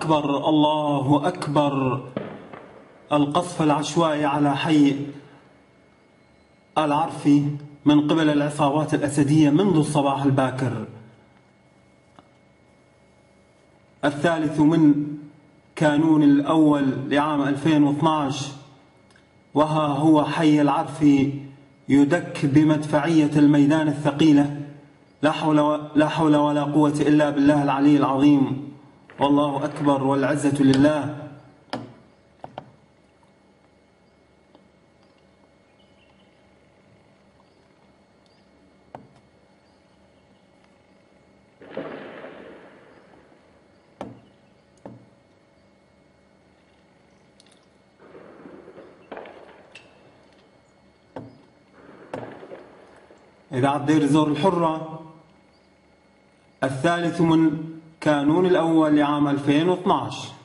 أكبر الله أكبر. القصف العشوائي على حي العرفي من قبل العصابات الأسدية منذ الصباح الباكر. الثالث من كانون الأول لعام 2012 وها هو حي العرفي يدك بمدفعية الميدان الثقيلة. لا حول, لا حول ولا قوة إلا بالله العلي العظيم. والله أكبر والعزة لله. إذاعة دير الزور الحرة الثالث من كانون الأول لعام 2012